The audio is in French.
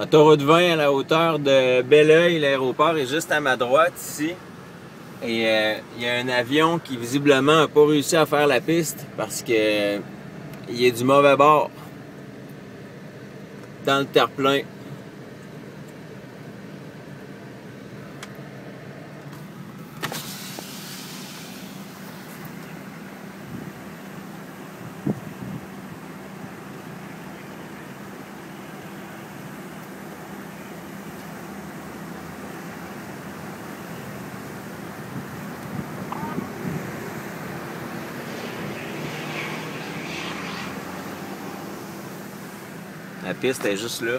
Autoroute 20 à la hauteur de Belleuil, l'aéroport est juste à ma droite ici. Et euh, il y a un avion qui visiblement n'a pas réussi à faire la piste parce que il est du mauvais bord. Dans le terre-plein. La piste est juste là.